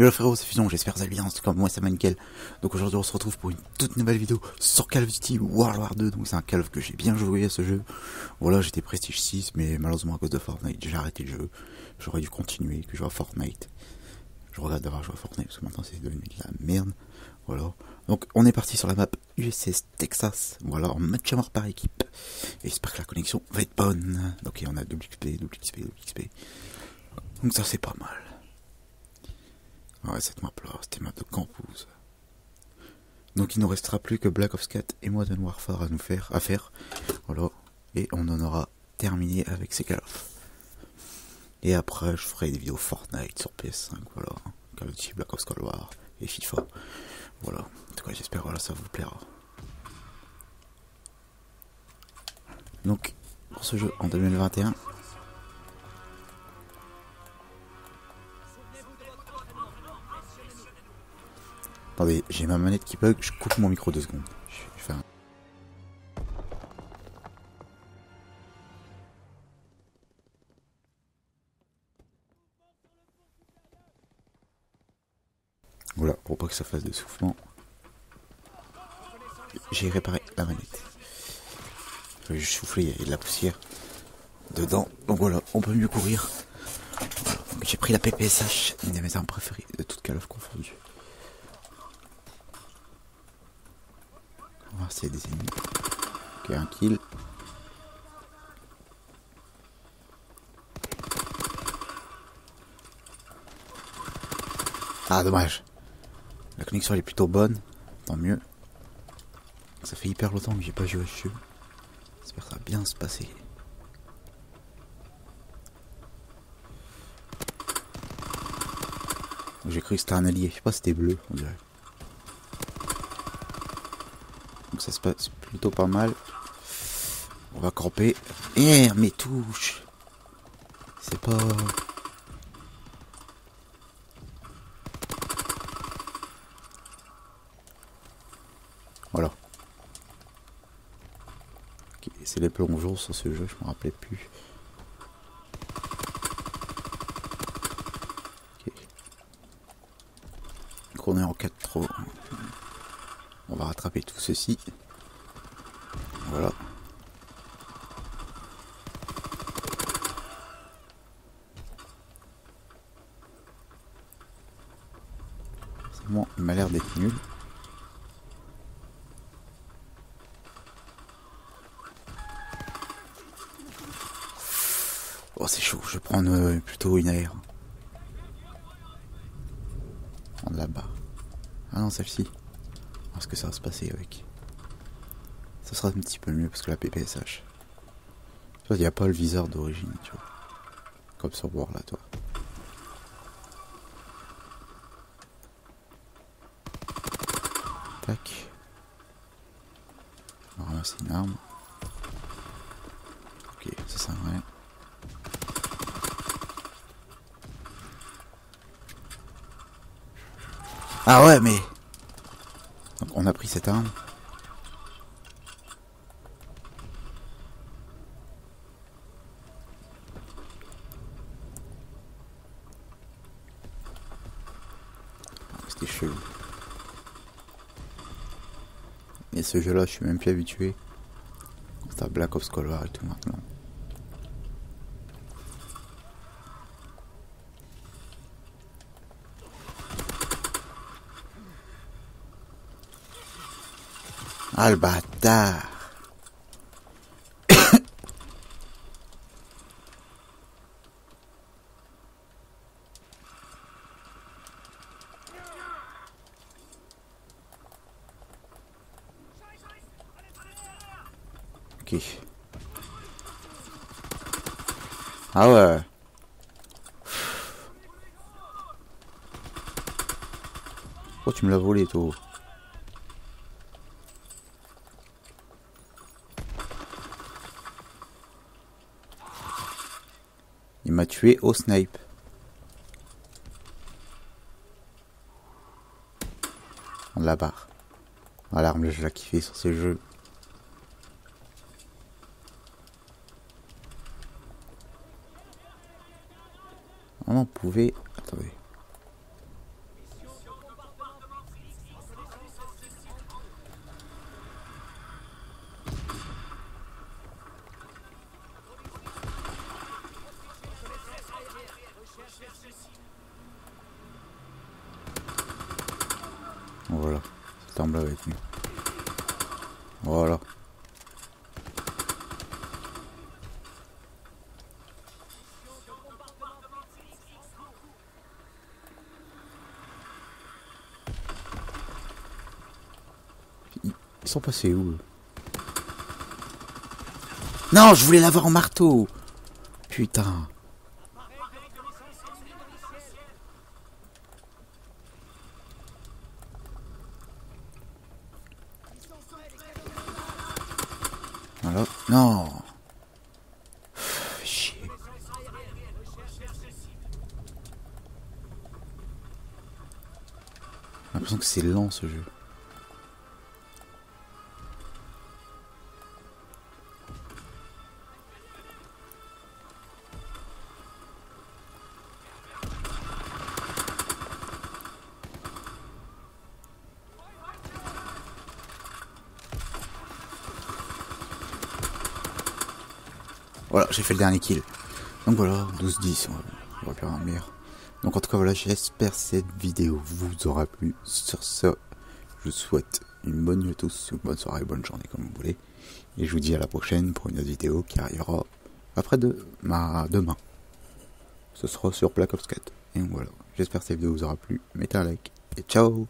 Hello frérot, c'est Fusion, j'espère que vous allez bien, en tout cas moi ça va nickel. Donc aujourd'hui on se retrouve pour une toute nouvelle vidéo sur Call of Duty World War 2, donc c'est un Call of que j'ai bien joué à ce jeu. Voilà, j'étais Prestige 6, mais malheureusement à cause de Fortnite, j'ai arrêté le jeu. J'aurais dû continuer, que jouer à Fortnite. Je regrette d'avoir joué à Fortnite parce que maintenant c'est devenu de la merde. Voilà. Donc on est parti sur la map USS Texas, voilà, en match à mort par équipe. Et j'espère que la connexion va être bonne. Donc on a double XP, double XP, double XP. Donc ça c'est pas mal. Ouais, cette map là, c'était map de campus. Donc il nous restera plus que Black Ops 4 et Modern Warfare à nous faire, à faire. Voilà. Et on en aura terminé avec ces Call of. Et après, je ferai des vidéos Fortnite sur PS5, voilà. Call of Duty, Black Ops Cold War et FIFA. Voilà. En tout cas, j'espère voilà, ça vous plaira. Donc, pour ce jeu en 2021, Attendez, j'ai ma manette qui bug, je coupe mon micro deux secondes. Voilà, pour pas que ça fasse de soufflement. J'ai réparé la manette. Je vais souffler, il y a de la poussière dedans. Donc voilà, on peut mieux courir. J'ai pris la PPSH, une de mes armes préférées de toute Call of confondue. A des ennemis. Ok, un kill. Ah, dommage. La connexion elle est plutôt bonne, tant mieux. Ça fait hyper longtemps que j'ai pas joué à ce jeu. J'espère que ça va bien se passer. J'ai cru que c'était un allié, je sais pas si c'était bleu, on dirait. Donc ça se passe plutôt pas mal. On va camper. Eh, mes touches C'est pas... Voilà. C'est les plongeons sur ce jeu, je me rappelais plus. Donc on est en 4 trop. On va rattraper tout ceci. Voilà. Bon, il m'a l'air d'être nul. Oh c'est chaud, je vais prendre euh, plutôt une air. Prendre là-bas. Ah non, celle-ci. Voir ce que ça va se passer avec. Ça sera un petit peu mieux parce que la PPSH. Il n'y a pas le viseur d'origine, tu vois. Comme sur bord là, toi. Tac. On va ramasser une arme. Ok, ça c'est vrai. Ah ouais, mais... On a pris cette arme. Ah, C'était chelou. Et ce jeu-là, je suis même plus habitué. C'est à Black Ops Cold War et tout maintenant. Ah le bâtard Ok. Ah ouais. Oh tu me l'as volé toi? Il m'a tué au snipe. La barre. Ah, l'arme, je l'ai kiffé sur ce jeu. On pouvait... Attendez. Voilà, là avec lui. Voilà. Ils sont passés où Non, je voulais l'avoir en marteau Putain Voilà. Non Pff, Chier. J'ai l'impression que c'est lent ce jeu. Voilà, j'ai fait le dernier kill. Donc voilà, 12-10, on va faire un meilleur. Donc en tout cas voilà, j'espère cette vidéo vous aura plu. Sur ce, je vous souhaite une bonne nuit à tous, une bonne soirée, bonne journée comme vous voulez. Et je vous dis à la prochaine pour une autre vidéo qui arrivera après de ma demain. Ce sera sur Black Ops 4. Et voilà, j'espère que cette vidéo vous aura plu. Mettez un like et ciao